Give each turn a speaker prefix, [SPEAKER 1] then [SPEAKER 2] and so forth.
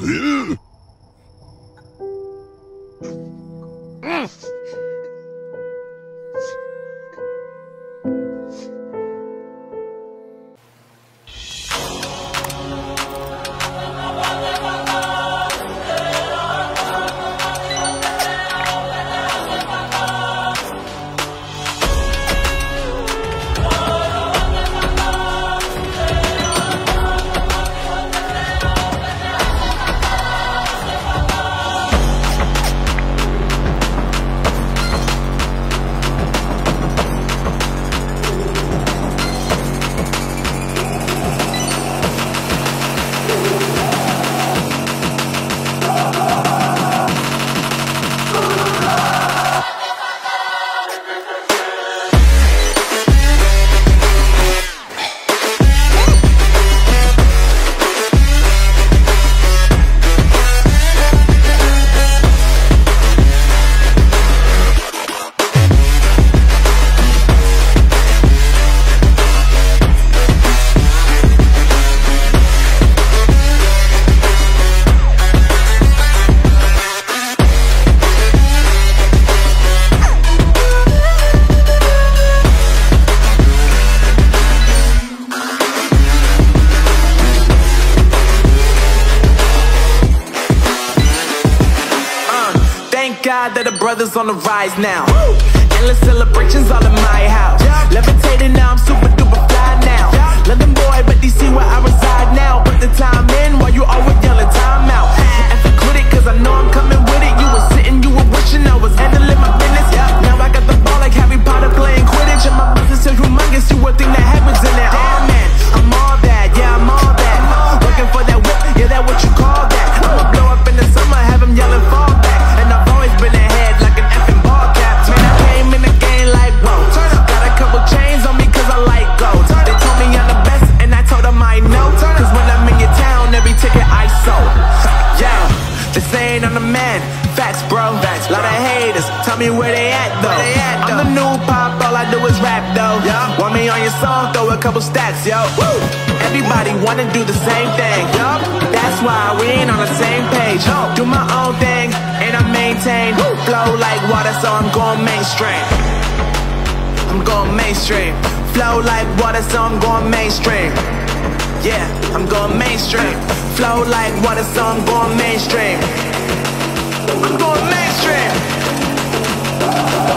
[SPEAKER 1] Yeah. proud that the brothers on the rise now. Woo! Endless celebrations all in my house. Yeah. Levitating now, I'm super. haters, tell me where they at though. They at, though? I'm the new pop, all I do is rap though. Yeah. Want me on your song? Throw a couple stats, yo. Woo. Everybody wanna do the same thing, yo. That's why we ain't on the same page. Yo. Do my own thing and I maintain. Woo. Flow like water, so I'm going mainstream. I'm going mainstream. Flow like water, so I'm going mainstream. Yeah, I'm going mainstream. Flow like water, so I'm going mainstream. I'm going mainstream